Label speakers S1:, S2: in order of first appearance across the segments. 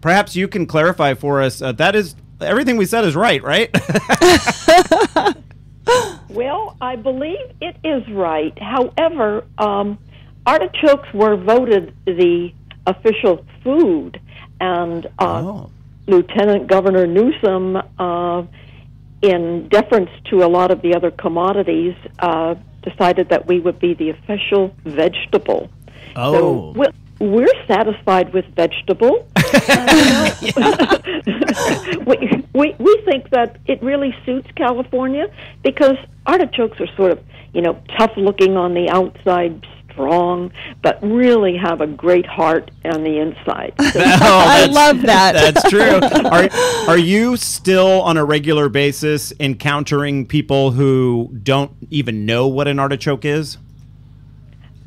S1: Perhaps you can clarify for us. Uh, that is everything we said is right, right?
S2: well, I believe it is right. However, um, artichokes were voted the official food, and uh, oh. Lieutenant Governor Newsom, uh, in deference to a lot of the other commodities, uh, decided that we would be the official vegetable.
S1: Oh.
S2: So we're satisfied with vegetable. we, we, we think that it really suits California because artichokes are sort of, you know, tough looking on the outside, strong, but really have a great heart on the inside.
S3: So oh, I love that.
S1: That's true. Are, are you still on a regular basis encountering people who don't even know what an artichoke is?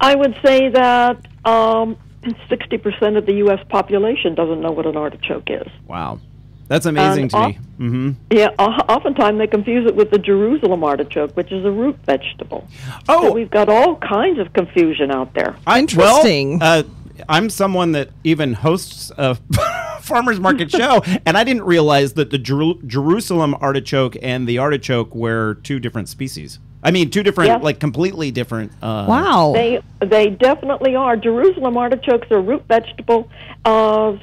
S2: I would say that um, 60% of the U.S. population doesn't know what an artichoke is.
S1: Wow. That's amazing and to off, me. Mm-hmm.
S2: Yeah, oftentimes they confuse it with the Jerusalem artichoke, which is a root vegetable.
S1: Oh,
S2: so we've got all kinds of confusion out there.
S3: Interesting.
S1: Well, uh, I'm someone that even hosts a farmers market show, and I didn't realize that the Jer- Jerusalem artichoke and the artichoke were two different species. I mean, two different, yes. like completely different. Uh,
S3: wow.
S2: They they definitely are. Jerusalem artichokes are root vegetable, uh,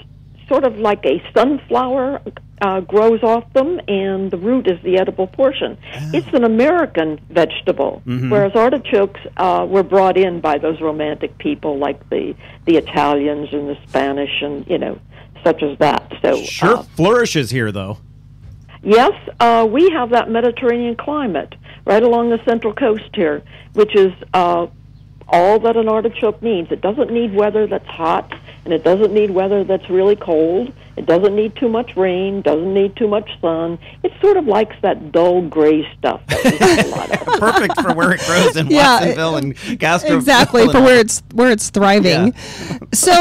S2: sort of like a sunflower uh, grows off them, and the root is the edible portion. Oh. It's an American vegetable, mm-hmm. whereas artichokes uh, were brought in by those romantic people like the the Italians and the Spanish, and you know, such as that. So
S1: sure uh, flourishes here, though.
S2: Yes, uh, we have that Mediterranean climate right along the central coast here, which is uh, all that an artichoke needs. It doesn't need weather that's hot, and it doesn't need weather that's really cold. It doesn't need too much rain, doesn't need too much sun. It sort of likes that dull gray stuff
S1: Perfect for where it grows in yeah, Watsonville and Castro.
S3: Exactly for where it's where it's thriving. Yeah. so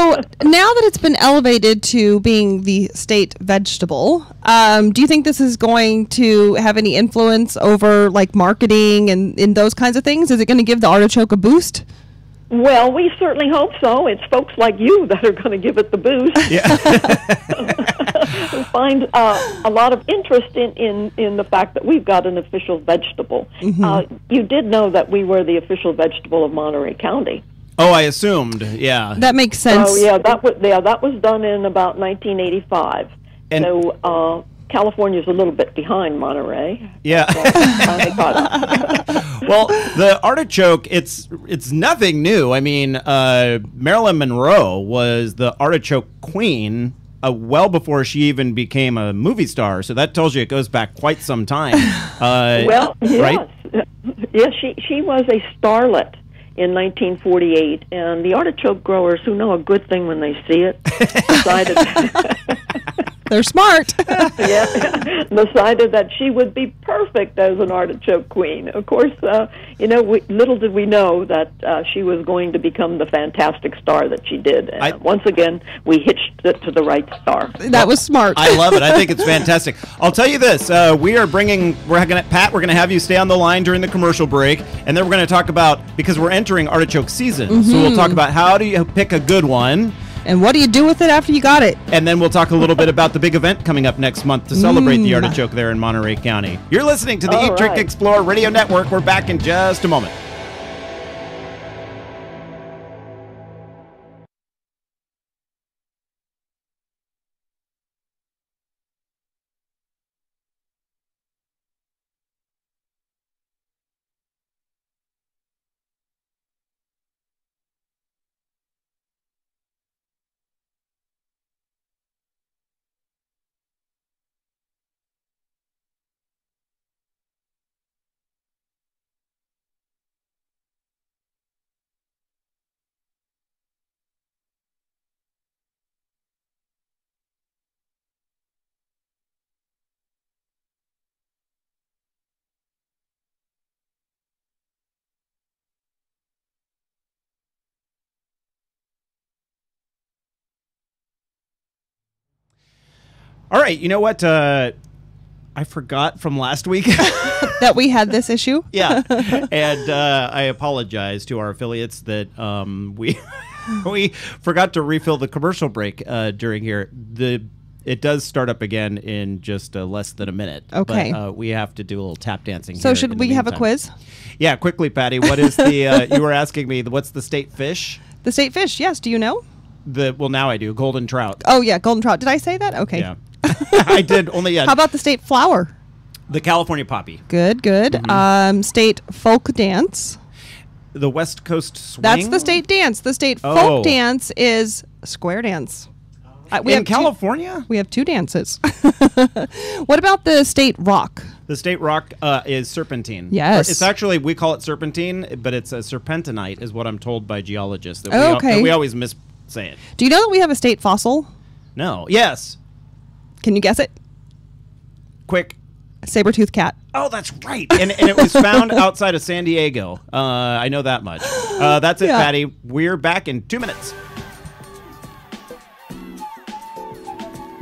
S3: now that it's been elevated to being the state vegetable, um, do you think this is going to have any influence over like marketing and in those kinds of things? Is it going to give the artichoke a boost?
S2: Well, we certainly hope so. It's folks like you that are going to give it the boost.
S1: Yeah.
S2: we find uh, a lot of interest in, in, in the fact that we've got an official vegetable. Mm-hmm. Uh, you did know that we were the official vegetable of Monterey County.
S1: Oh, I assumed. Yeah.
S3: That makes sense.
S2: Oh, yeah. That was yeah. That was done in about 1985. And so uh, California's a little bit behind Monterey.
S1: Yeah. well, the artichoke, it's it's nothing new. I mean, uh, Marilyn Monroe was the artichoke queen uh, well before she even became a movie star. So that tells you it goes back quite some time. Uh,
S2: well, yes.
S1: right?
S2: Yes, she she was a starlet in 1948, and the artichoke growers, who know a good thing when they see it, decided
S3: they're smart.
S2: yeah, decided that she would be perfect as an artichoke queen. Of course, uh, you know, we, little did we know that uh, she was going to become the fantastic star that she did. And I, once again, we hitched it to the right star.
S3: That was smart.
S1: I love it. I think it's fantastic. I'll tell you this: uh, we are bringing. We're going to Pat. We're going to have you stay on the line during the commercial break, and then we're going to talk about because we're entering artichoke season. Mm-hmm. So we'll talk about how do you pick a good one.
S3: And what do you do with it after you got it?
S1: And then we'll talk a little bit about the big event coming up next month to celebrate mm. the artichoke there in Monterey County. You're listening to the All Eat, right. Drink, Explore Radio Network. We're back in just a moment. All right, you know what? Uh, I forgot from last week
S3: that we had this issue.
S1: yeah, and uh, I apologize to our affiliates that um, we we forgot to refill the commercial break uh, during here. The it does start up again in just uh, less than a minute.
S3: Okay.
S1: but, uh, we have to do a little tap dancing.
S3: So
S1: here
S3: should we have a quiz?
S1: Yeah, quickly, Patty. What is the? Uh, you were asking me. What's the state fish?
S3: The state fish, yes. Do you know?
S1: The well, now I do. Golden trout.
S3: Oh yeah, golden trout. Did I say that? Okay.
S1: Yeah, I did. Only yeah.
S3: How about the state flower?
S1: the California poppy?
S3: Good, good.
S1: Mm-hmm.
S3: Um, state folk dance.
S1: The West Coast swing.
S3: That's the state dance. The state
S1: Oh.
S3: folk dance is square dance. Uh, we
S1: in
S3: have two-
S1: California.
S3: we have two dances. what about the state rock?
S1: The state rock uh, is serpentine.
S3: Yes.
S1: It's actually, we call it serpentine, but it's a serpentinite, is what I'm told by geologists. That we,
S3: Oh,
S1: al-
S3: okay.
S1: that we always miss say it.
S3: Do you know that we have a state fossil?
S1: No. Yes.
S3: Can you guess it?
S1: Quick.
S3: Saber tooth cat.
S1: Oh, that's right. And, and it was found outside of San Diego. Uh, I know that much. Uh, that's it,
S3: Yeah.
S1: Patty. We're back in two minutes.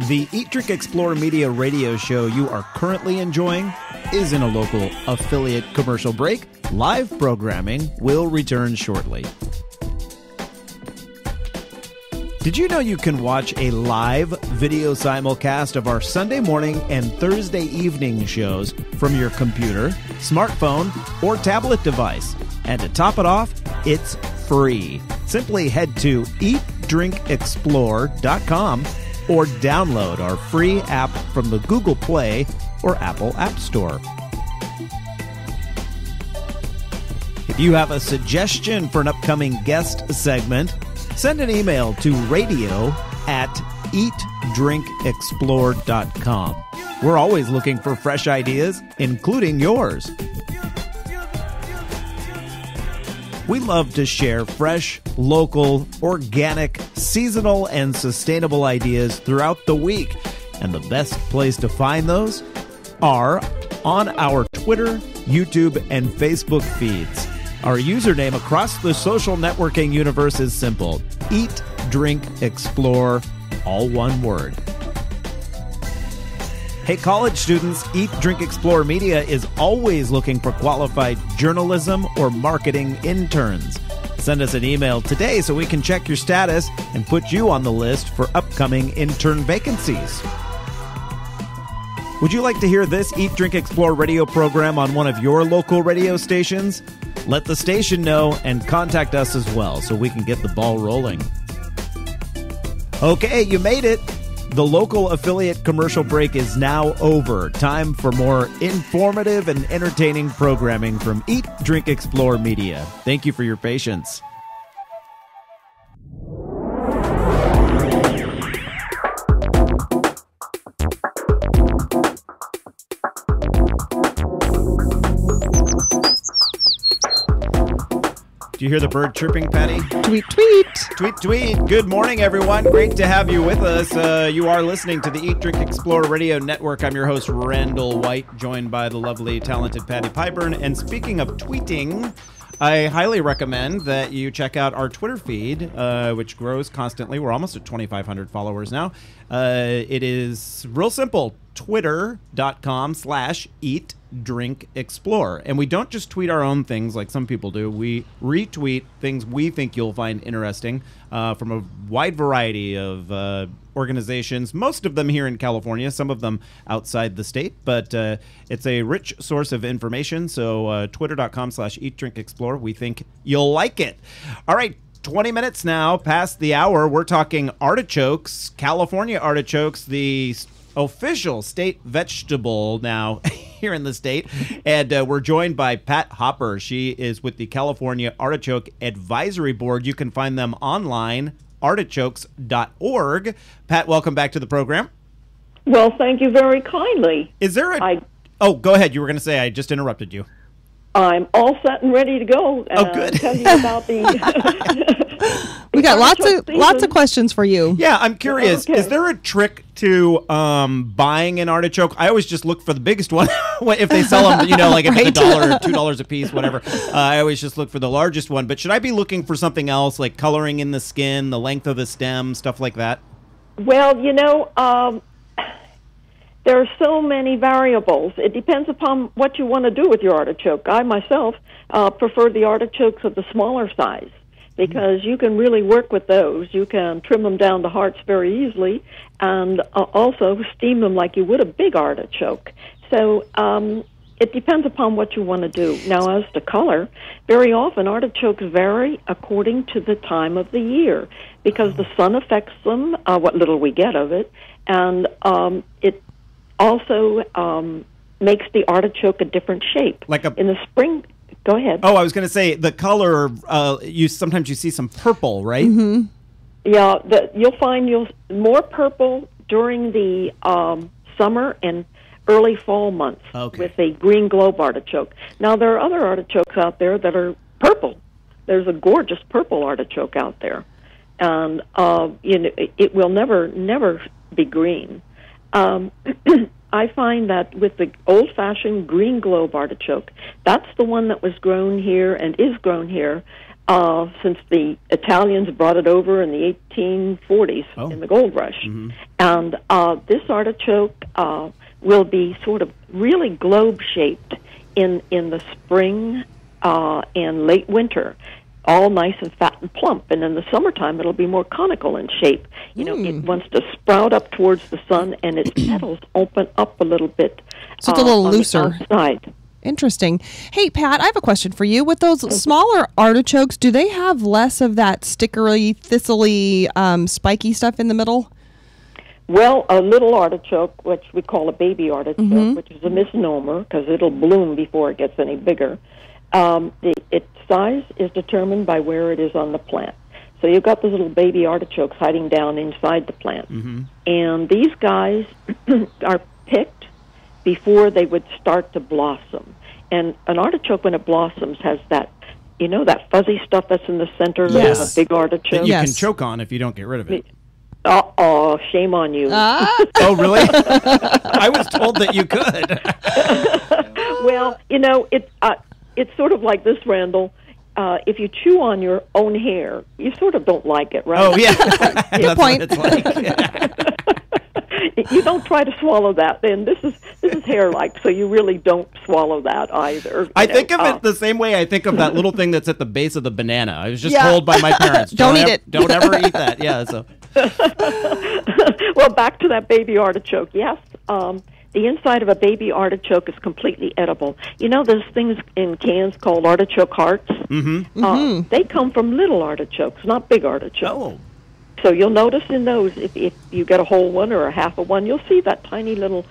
S1: The Eat Drink Explore Media radio show you are currently enjoying is in a local affiliate commercial break. Live programming will return shortly. Did you know you can watch a live video simulcast of our Sunday morning and Thursday evening shows from your computer, smartphone, or tablet device? And to top it off, it's free. Simply head to eatdrinkexplore.com or download our free app from the Google Play or Apple App Store. If you have a suggestion for an upcoming guest segment, send an email to radio at eatdrinkexplore.com. We're always looking for fresh ideas, including yours. We love to share fresh, local, organic, seasonal, and sustainable ideas throughout the week. And the best place to find those are on our Twitter, YouTube, and Facebook feeds. Our username across the social networking universe is simple Eat, Drink, Explore, all one word. Hey, college students, Eat, Drink, Explore Media is always looking for qualified journalism or marketing interns. Send us an email today so we can check your status and put you on the list for upcoming intern vacancies. Would you like to hear this Eat, Drink, Explore radio program on one of your local radio stations? Let the station know and contact us as well so we can get the ball rolling. Okay, you made it. The local affiliate commercial break is now over. Time for more informative and entertaining programming from Eat, Drink, Explore Media. Thank you for your patience. Do you hear the bird chirping, Patty?
S3: Tweet, tweet.
S1: Tweet, tweet. Good morning, everyone. Great to have you with us. Uh, you are listening to the Eat, Drink, Explore Radio Network. I'm your host, Randall White, joined by the lovely, talented Patty Pyburn. And speaking of tweeting, I highly recommend that you check out our Twitter feed, uh, which grows constantly. We're almost at 2,500 followers now. Uh, it is real simple twitter.com slash eat drink explore. And we don't just tweet our own things like some people do. We retweet things we think you'll find interesting uh, from a wide variety of uh, organizations most of them here in california some of them outside the state. But uh, it's a rich source of information. So uh, twitter.com slash eat drink explore. We think you'll like it. All right 20 minutes now past the hour. We're talking artichokes, California artichokes, the official state vegetable now here in the state. And uh, we're joined by Pat Hopper. She is with the California Artichoke Advisory Board. You can find them online, artichokes.org. Pat, welcome back to the program.
S2: Well, thank you very kindly.
S1: Is there a.
S2: I-
S1: Oh, go ahead. You were going to say I just interrupted you.
S2: I'm all set and ready to go.
S1: Oh,
S2: uh,
S1: good.
S2: Tell you about the.
S3: We got lots of
S2: artichoke
S3: lots of questions for you.
S1: Yeah, I'm curious.
S2: Okay.
S1: Is there a trick to um, buying an artichoke? I always just look for the biggest one. if they sell them, you know, like if it's a dollar two dollars a piece, whatever. Uh, I always just look for the largest one. But should I be looking for something else, like coloring in the skin, the length of the stem, stuff like that?
S2: Well, you know, um, there are so many variables. It depends upon what you want to do with your artichoke. I myself uh, prefer the artichokes of the smaller size because you can really work with those. You can trim them down to hearts very easily, and uh, also steam them like you would a big artichoke. So um, it depends upon what you want to do. Now, as to color, very often artichokes vary according to the time of the year because the sun affects them, uh, what little we get of it, and um, it also um, makes the artichoke a different shape.
S1: Like a-
S2: in the spring. Go ahead.
S1: Oh, I was going to say the color. Uh, you sometimes you see some purple, right?
S2: Mm-hmm. Yeah, the, you'll find you'll more purple during the um, summer and early fall months
S1: Okay.
S2: with a green globe artichoke. Now there are other artichokes out there that are purple. There's a gorgeous purple artichoke out there, and uh, you know it, it will never never be green. Um, I find that with the old-fashioned green globe artichoke, that's the one that was grown here and is grown here uh, since the Italians brought it over in the 1840s
S1: Oh.
S2: in the gold rush. And uh, this artichoke uh, will be sort of really globe-shaped in in the spring uh, and late winter. All nice and fat and plump, and in the summertime it'll be more conical in shape. You know, it wants to sprout up towards the sun, and its petals open up a little bit.
S3: So it's a little
S2: uh, the
S3: looser.
S2: outside.
S3: Interesting. Hey, Pat, I have a question for you. With those smaller artichokes, do they have less of that stickery, thistly, um, spiky stuff in the middle?
S2: Well, a little artichoke, which we call a baby artichoke, which is a misnomer because it'll bloom before it gets any bigger. Um, the, its size is determined by where it is on the plant. So you've got those little baby artichokes hiding down inside the plant. And these guys are picked before they would start to blossom. And an artichoke, when it blossoms, has that, you know, that fuzzy stuff that's in the center
S3: Yes.
S2: of a big artichoke.
S1: That
S2: artichoke.
S1: you can choke on if you don't get rid of it.
S2: Uh oh, shame on you.
S3: Ah,
S1: Oh, really? I was told that you could.
S2: Well, you know, it uh, it's sort of like this, Randall. Uh, if you chew on your own hair, you sort of don't like it, right?
S1: Oh, yeah. That's
S3: point.
S1: like.
S2: you don't try to swallow that. Then this is this is hair-like, so you really don't swallow that either.
S1: I
S2: know.
S1: think of
S2: Uh,
S1: it the same way I think of that little thing that's at the base of the banana. I was just
S3: Yeah.
S1: told by my parents,
S3: Don't eat
S1: ev-
S3: it."
S1: Don't ever eat that. Yeah. So
S2: well, back to that baby artichoke. Yes, um, the inside of a baby artichoke is completely edible. You know, those things in cans called artichoke hearts. Mm-hmm. Uh, they come from little artichokes, not big artichokes.
S1: oh,
S2: So you'll notice in those, if, if you get a whole one or a half of one, you'll see that tiny little,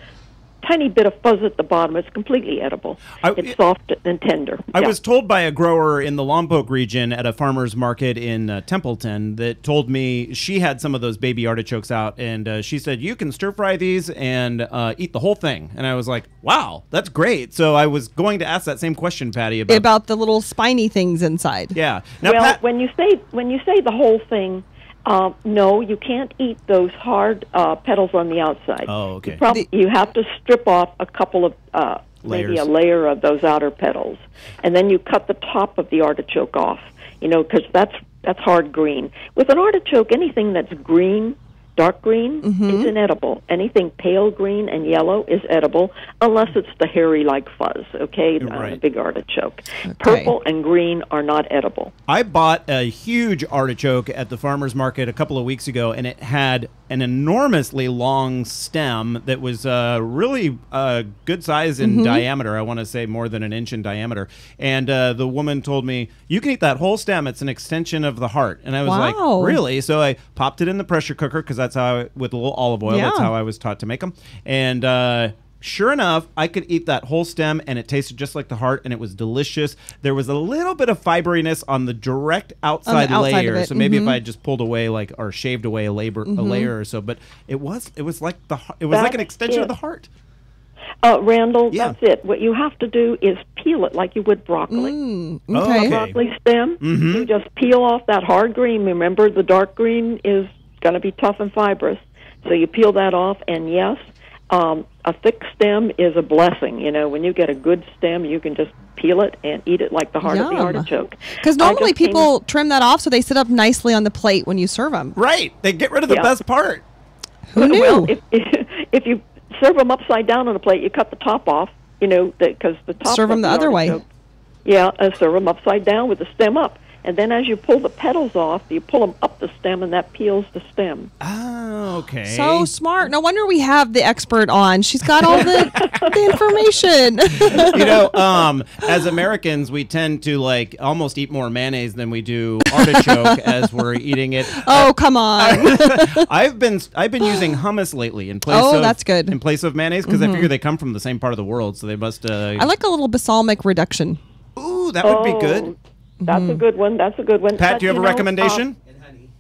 S2: tiny bit of fuzz at the bottom. It's completely edible.
S1: I-
S2: it's soft and tender.
S1: I
S2: Yeah.
S1: was told by a grower in the Lompoc region at a farmer's market in uh, Templeton that told me she had some of those baby artichokes out, and uh, she said you can stir fry these and uh, eat the whole thing. And I was like, wow, that's great. So I was going to ask that same question, Patty, about,
S3: about the little spiny things inside.
S1: yeah. Now,
S2: well,
S1: Pat,
S2: when you say when you say the whole thing, uh, no, you can't eat those hard uh, petals on the outside.
S1: Oh, okay.
S2: You, prob- you have to strip off a couple of uh, maybe a layer of those outer petals, and then you cut the top of the artichoke off. You know, because that's that's hard green. With an artichoke, anything that's green. Dark green
S1: Mm-hmm.
S2: is inedible. Anything pale green and yellow is edible, unless it's the hairy like fuzz. Okay, on a
S1: Right.
S2: big artichoke. Purple and green are not edible.
S1: I bought a huge artichoke at the farmer's market a couple of weeks ago, and it had an enormously long stem that was uh, really uh, good size in
S3: Mm-hmm.
S1: diameter. I want to say more than an inch in diameter. And uh, the woman told me, You can eat that whole stem. It's an extension of the heart. And I was
S3: Wow.
S1: like, Really? So I popped it in the pressure cooker because that's how, I, with a little olive oil, that's how I was taught to make them. And, uh, Sure enough, I could eat that whole stem and it tasted just like the heart and it was delicious. There was a little bit of fiberiness on the direct outside,
S3: outside
S1: layer. So maybe if
S3: mhm.
S1: I had just pulled away like or shaved away a labor a layer or so, but it was it was like the it was like an extension of the heart.
S2: Uh, Randall,
S1: Yeah.
S2: that's it. What you have to do is peel it like you would broccoli.
S3: Mm,
S1: Oh,
S3: okay.
S1: okay.
S2: Broccoli stem. You just peel off that hard green. Remember, the dark green is going to be tough and fibrous. So you peel that off, and yes, um, a thick stem is a blessing. You know, when you get a good stem, you can just peel it and eat it like the heart of the artichoke.
S3: Because normally
S2: just came-
S3: people trim that off so they sit up nicely on the plate when you serve them.
S1: Right. They get rid of the
S2: Yeah.
S1: best part.
S3: Who knew?
S2: Well, if, if you serve them upside down on a plate, you cut the top off. You know, because the top
S3: Serve them the other way.
S2: Yeah, uh, serve them upside down with the stem up. and then as you pull the petals off, you pull them up the stem, and that peels the stem.
S1: Oh, okay.
S3: So smart. No wonder we have the expert on. She's got all the, the information.
S1: you know, um, as Americans, we tend to like almost eat more mayonnaise than we do artichoke as we're eating it.
S3: oh, come on.
S1: I've been I've been using hummus lately in place
S3: Oh,
S1: of
S3: that's good. Mm-hmm.
S1: in place of mayonnaise because I figure they come from the same part of the world, so they must. Uh,
S3: I like a little balsamic reduction.
S1: ooh, that would be good.
S2: Oh, That's a good one. That's a good one.
S1: Pat,
S2: But,
S1: do you have a
S2: know, uh,
S1: recommendation?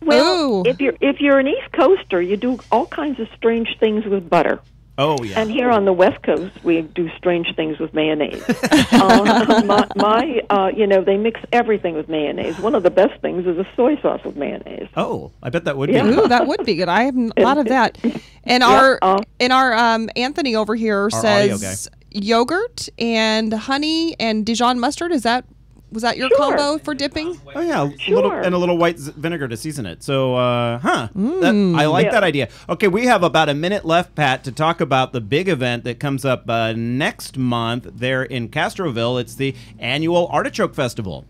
S2: Well,
S3: Ooh.
S2: if you're if you're an East Coaster, you do all kinds of strange things with butter.
S1: oh yeah.
S2: And here on the West Coast, we do strange things with mayonnaise. uh, my, my uh, you know, they mix everything with mayonnaise. One of the best things is a soy sauce with mayonnaise.
S1: oh, I bet that would
S2: Yeah.
S1: be.
S3: Ooh, that would be good. I have a lot of that. And our
S2: uh,
S3: and our um, Anthony over here
S1: audio
S3: says yogurt and honey and Dijon mustard. Is that was that your
S2: Sure.
S3: combo for dipping?
S1: Oh yeah, a little and a little white z- vinegar to season it. So, uh, huh? That,
S3: Mm.
S1: I like
S2: Yeah.
S1: that idea. Okay, we have about a minute left, Pat, to talk about the big event that comes up uh, next month there in Castroville. It's the annual Artichoke Festival.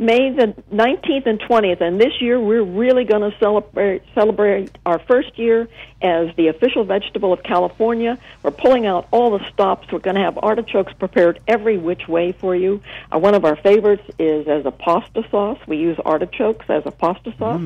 S2: May the 19th and 20th, and this year we're really going to celebrate celebrate our first year as the official vegetable of California. We're pulling out all the stops. We're going to have artichokes prepared every which way for you. Uh, one of our favorites is as a pasta sauce. We use artichokes as a pasta sauce,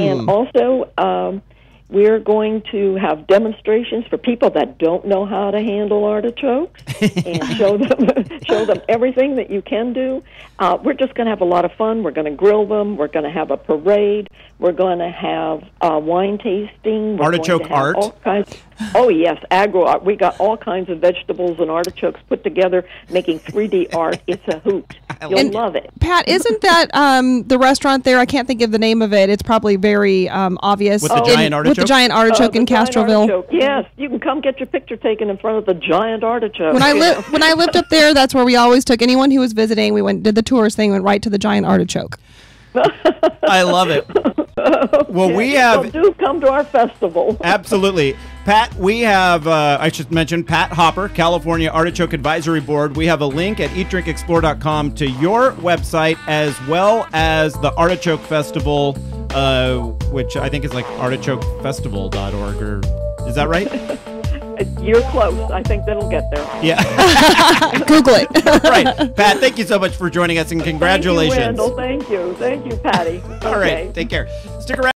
S2: and also. Um, we're going to have demonstrations for people that don't know how to handle artichokes and show them show them everything that you can do. Uh, we're just going to have a lot of fun. We're going to grill them. We're going to have a parade. We're going to have uh, wine tasting. We're
S1: Artichoke
S2: going to have
S1: art?
S2: All kinds. Oh yes, agro art. We got all kinds of vegetables and artichokes put together, making 3D art. It's a hoot. You'll
S3: And-
S2: love it.
S3: Pat, isn't that um, the restaurant there? I can't think of the name of it. It's probably very um, obvious.
S1: With the
S3: in-
S1: giant
S3: With
S1: artichoke?
S3: the giant
S2: Uh,
S3: artichoke
S2: the
S3: in
S2: giant
S3: Castroville.
S2: artichoke. Yes, you can come get your picture taken in front of the giant artichoke.
S3: When I
S2: you
S3: lived when I lived up there, that's where we always took anyone who was visiting. We went did the tourist thing, went right to the giant artichoke.
S1: I love it. Well, we
S2: So
S1: have
S2: do come to our festival.
S1: Absolutely. Pat, we have, uh, I should mention, Pat Hopper, California Artichoke Advisory Board. We have a link at eatdrinkexplore.com to your website as well as the Artichoke Festival, uh, which I think is like artichokefestival.org. Or, is that right?
S2: You're close. I think that'll get there.
S1: Yeah.
S3: Google it.
S1: right. Pat, thank you so much for joining us and congratulations.
S2: Thank you, Randall. Thank you. Thank you, Patty.
S1: All right.
S2: Okay.
S1: Take care. Stick around.